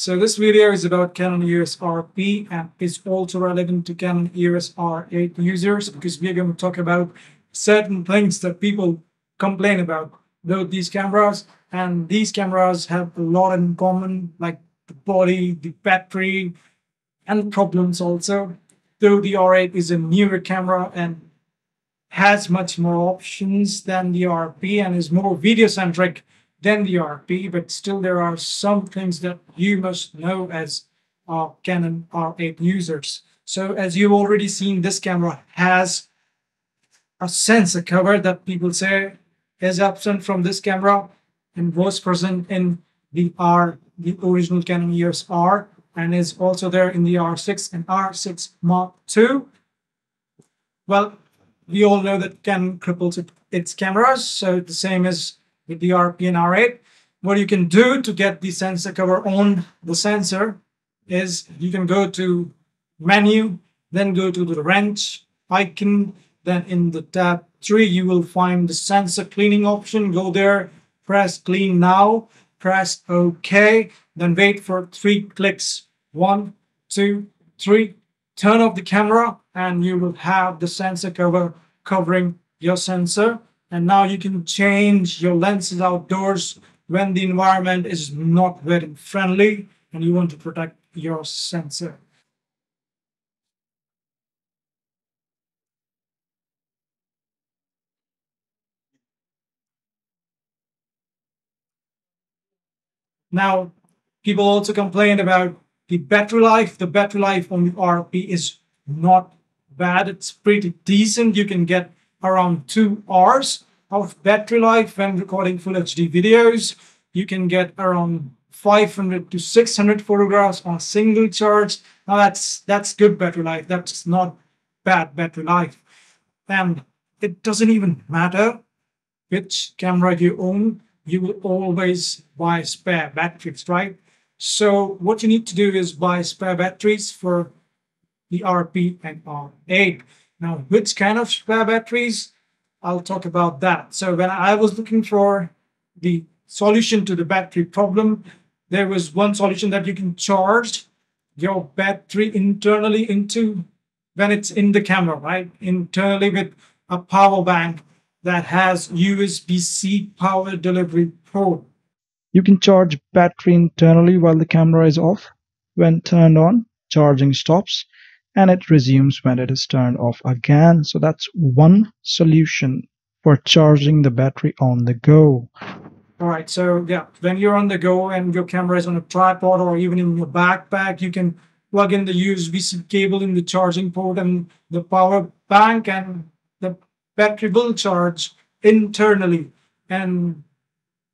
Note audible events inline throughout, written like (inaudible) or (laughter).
So this video is about Canon EOS RP and is also relevant to Canon EOS R8 users because we're going to talk about certain things that people complain about about these cameras and these cameras have a lot in common like the body, the battery and problems also. Though the R8 is a newer camera and has much more options than the RP and is more video centric than the RP, but still there are some things that you must know as uh, Canon R8 users. So as you've already seen, this camera has a sensor cover that people say is absent from this camera and was present in the R, the original Canon EOS R, and is also there in the R6 and R6 Mark II. Well, we all know that Canon cripples its cameras, so the same as with the RP and R8. What you can do to get the sensor cover on the sensor is you can go to menu, then go to the wrench icon, then in the tab 3 you will find the sensor cleaning option. Go there, press clean now, press OK, then wait for three clicks. One, two, three. Turn off the camera and you will have the sensor cover covering your sensor. And now you can change your lenses outdoors when the environment is not very friendly and you want to protect your sensor. Now, people also complain about the battery life. The battery life on the RP is not bad. It's pretty decent. You can get around two hours of battery life when recording full HD videos. You can get around 500 to 600 photographs on a single charge. Now that's that's good battery life. That's not bad battery life. And it doesn't even matter which camera you own. You will always buy spare batteries, right? So what you need to do is buy spare batteries for the RP and R8. Now, which kind of spare batteries? I'll talk about that. So when I was looking for the solution to the battery problem, there was one solution that you can charge your battery internally into when it's in the camera, right? Internally with a power bank that has USB-C power delivery port. You can charge battery internally while the camera is off. When turned on, charging stops and it resumes when it is turned off again. So that's one solution for charging the battery on the go. All right, so yeah, when you're on the go and your camera is on a tripod or even in your backpack, you can plug in the USB-C cable in the charging port and the power bank and the battery will charge internally. And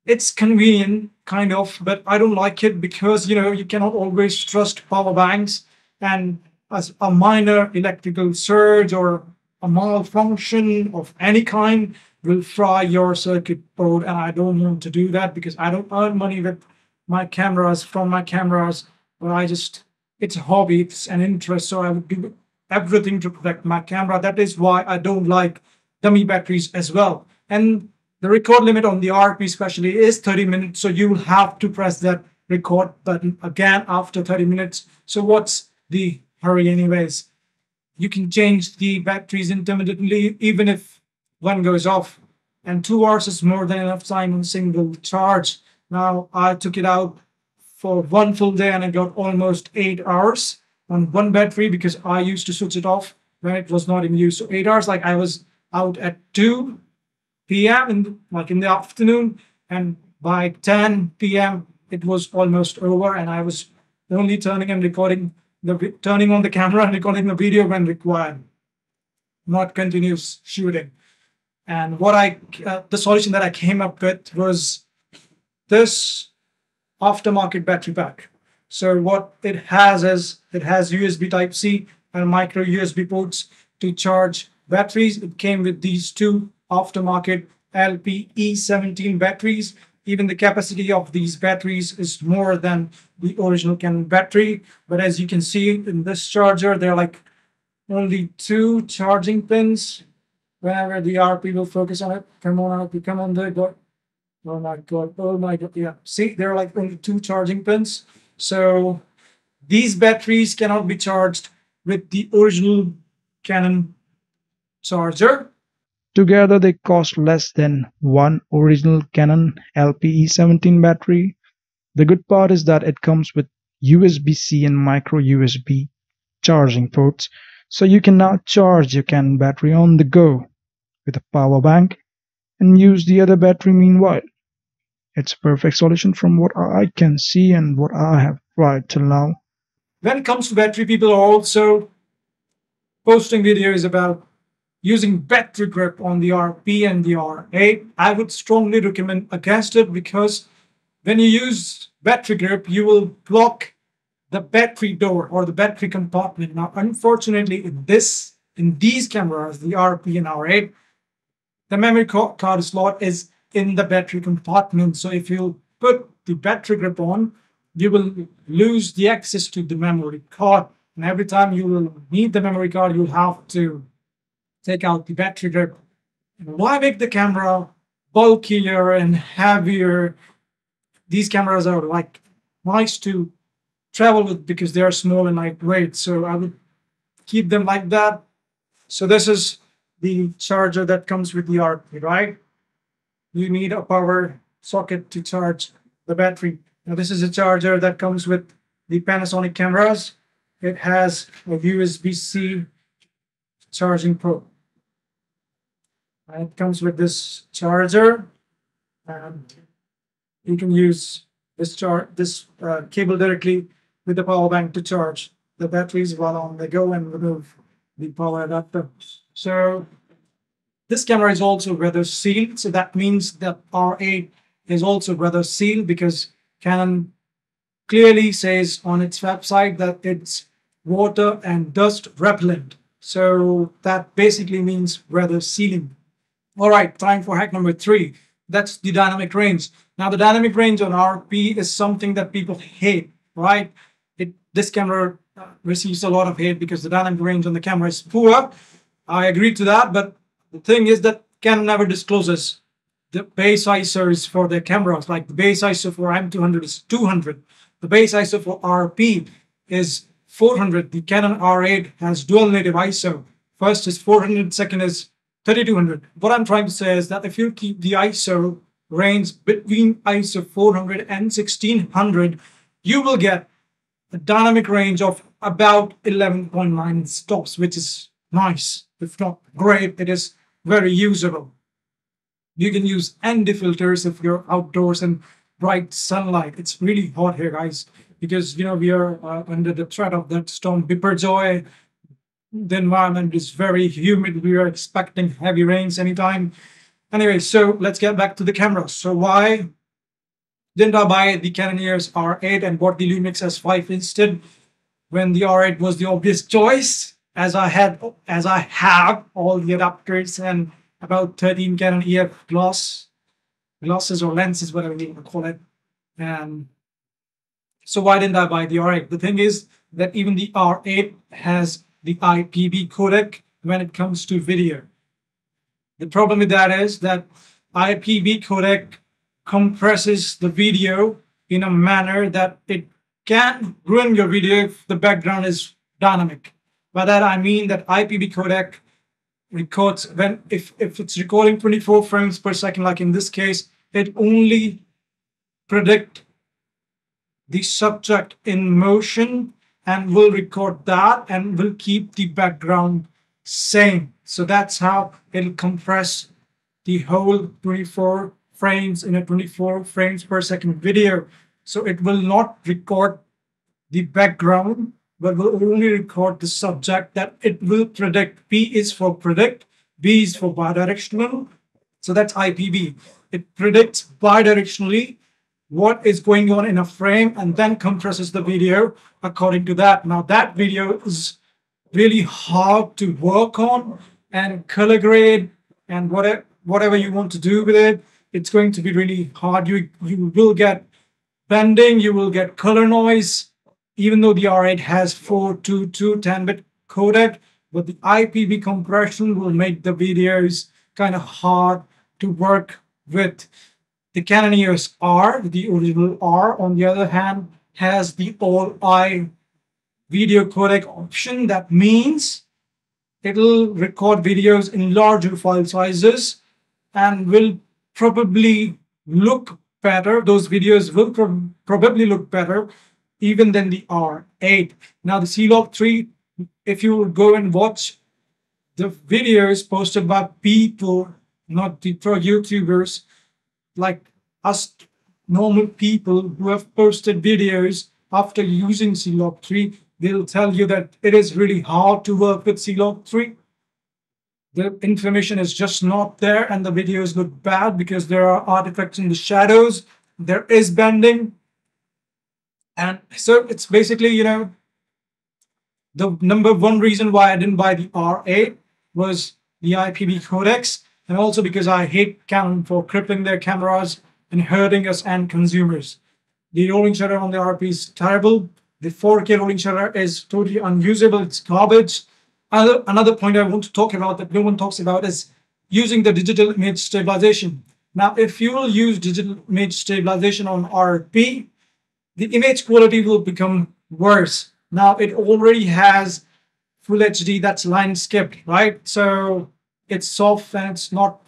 it's convenient, kind of, but I don't like it because, you know, you cannot always trust power banks and as a minor electrical surge or a malfunction of any kind will fry your circuit board. And I don't want to do that because I don't earn money with my cameras from my cameras but I just it's a hobby it's an interest. So I would do everything to protect my camera. That is why I don't like dummy batteries as well. And the record limit on the RP especially is 30 minutes. So you will have to press that record button again after 30 minutes. So what's the hurry anyways. You can change the batteries intermittently even if one goes off. And two hours is more than enough time on single charge. Now I took it out for one full day and I got almost eight hours on one battery because I used to switch it off when it was not in use. So eight hours, like I was out at 2 p.m. in like in the afternoon, and by 10 p.m. it was almost over, and I was only turning and recording the turning on the camera and recording the video when required, not continuous shooting. And what I, uh, the solution that I came up with was this aftermarket battery pack. So what it has is it has USB Type C and micro USB ports to charge batteries. It came with these two aftermarket LPE17 batteries even the capacity of these batteries is more than the original Canon battery. But as you can see in this charger, there are like only two charging pins. Whenever the RP will focus on it, come on, RP, come on, there, go. Oh my god. Oh my god. Yeah. See, there are like only two charging pins. So these batteries cannot be charged with the original Canon charger. Together, they cost less than one original Canon LPE17 battery. The good part is that it comes with USB-C and micro USB charging ports, so you can now charge your Canon battery on the go with a power bank and use the other battery meanwhile. It's a perfect solution from what I can see and what I have tried till now. When it comes to battery, people are also posting videos about using battery grip on the RP and the R8. I would strongly recommend against it because when you use battery grip, you will block the battery door or the battery compartment. Now, unfortunately, in this in these cameras, the RP and R8, the memory card slot is in the battery compartment. So if you put the battery grip on, you will lose the access to the memory card. And every time you will need the memory card, you'll have to take out the battery. Why make the camera bulkier and heavier? These cameras are like nice to travel with because they are small and lightweight. So I would keep them like that. So this is the charger that comes with the RP, right? You need a power socket to charge the battery. Now this is a charger that comes with the Panasonic cameras. It has a USB-C charging port. It comes with this charger and you can use this char this uh, cable directly with the power bank to charge the batteries while on the go and remove the power adapter. So this camera is also weather sealed. So that means that R8 is also weather sealed because Canon clearly says on its website that it's water and dust repellent. So that basically means weather sealing. All right, time for hack number three. That's the dynamic range. Now the dynamic range on RP is something that people hate, right? It This camera receives a lot of hate because the dynamic range on the camera is poor. I agree to that, but the thing is that Canon never discloses the base ISOs for their cameras. Like the base ISO for M200 is 200. The base ISO for RP is 400. The Canon R8 has dual native ISO. First is 400, second is 3200. What I'm trying to say is that if you keep the ISO range between ISO 400 and 1600, you will get a dynamic range of about 11.9 stops, which is nice. If not great, it is very usable. You can use ND filters if you're outdoors and bright sunlight. It's really hot here, guys, because you know we are uh, under the threat of that storm Biparjoy. The environment is very humid. We are expecting heavy rains anytime. Anyway, so let's get back to the camera. So why didn't I buy the Canon EOS R8 and bought the Lumix S5 instead when the R8 was the obvious choice as I had as I have all the adapters and about 13 Canon EF gloss glasses or lenses, whatever you want to call it. And so why didn't I buy the R8? The thing is that even the R8 has the IPB codec when it comes to video. The problem with that is that IPB codec compresses the video in a manner that it can ruin your video if the background is dynamic. By that I mean that IPB codec records when if, if it's recording 24 frames per second, like in this case, it only predict the subject in motion and we'll record that and we'll keep the background same. So that's how it'll compress the whole 24 frames in a 24 frames per second video. So it will not record the background, but will only record the subject that it will predict. P is for predict, B is for bidirectional. So that's IPB. It predicts bidirectionally what is going on in a frame and then compresses the video according to that. Now that video is really hard to work on and color grade and whatever whatever you want to do with it. It's going to be really hard. You you will get bending you will get color noise even though the r8 has 422 10-bit codec but the ipb compression will make the videos kind of hard to work with The Canon EOS R, the original R, on the other hand, has the all I video codec option. That means it'll record videos in larger file sizes and will probably look better. Those videos will prob- probably look better even than the R8. Now, the C-Log 3, if you go and watch the videos posted by people, not the pro YouTubers, like us normal people who have posted videos after using C-Log 3, they'll tell you that it is really hard to work with C-Log 3. The information is just not there, and the videos look bad because there are artifacts in the shadows. There is bending. And so it's basically, you know, the number one reason why I didn't buy the R8 was the IPB codecs, and also because I hate Canon for crippling their cameras and hurting us and consumers. The rolling shutter on the RP is terrible. The 4K rolling shutter is totally unusable. It's garbage. Another, point I want to talk about that no one talks about is using the digital image stabilization. Now, if you will use digital image stabilization on RP, the image quality will become worse. Now, it already has full HD that's line skipped, right? So it's soft and it's not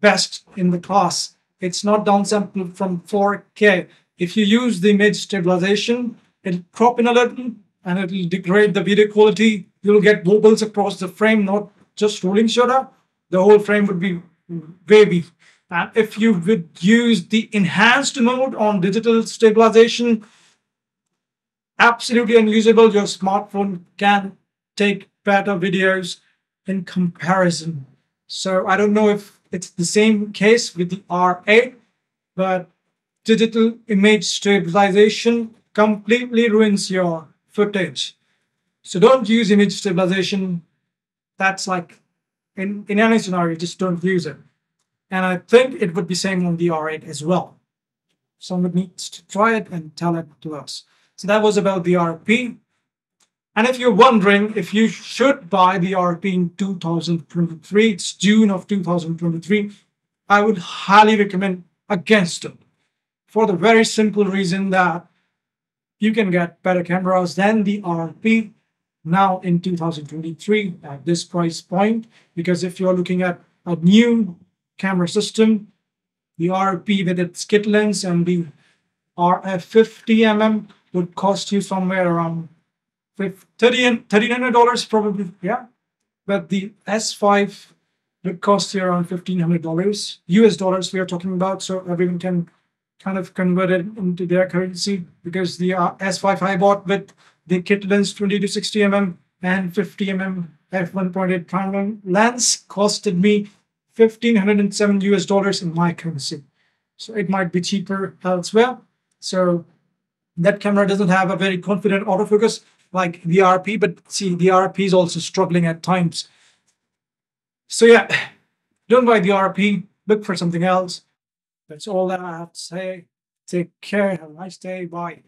best in the class. It's not downsampled from 4K. If you use the image stabilization, it'll crop in a little and it'll degrade the video quality. You'll get wobbles across the frame, not just rolling shutter. The whole frame would be wavy. And if you would use the enhanced mode on digital stabilization, absolutely unusable. Your smartphone can take better videos in comparison. So I don't know if it's the same case with the R8, but digital image stabilization completely ruins your footage. So don't use image stabilization. That's like in, in any scenario, just don't use it. And I think it would be same on the R8 as well. Someone needs to try it and tell it to us. So that was about the RP. And if you're wondering if you should buy the RP in 2023, it's June of 2023, I would highly recommend against it for the very simple reason that you can get better cameras than the RP now in 2023 at this price point. Because if you're looking at a new camera system, the RP with its kit lens and the RF 50mm would cost you somewhere around $1,300 probably, yeah. But the S5 would cost you around $1,500 US dollars we are talking about. So everyone can kind of convert it into their currency because the uh, S5 I bought with the kit lens 20 to 60 mm and 50 mm f1.8 prime lens costed me 1507 US dollars in my currency. So it might be cheaper elsewhere. So that camera doesn't have a very confident autofocus like the RP, but see, the RP is also struggling at times. So yeah, (sighs) don't buy the RP, look for something else. That's all that I have to say. Take care, have a nice day, bye.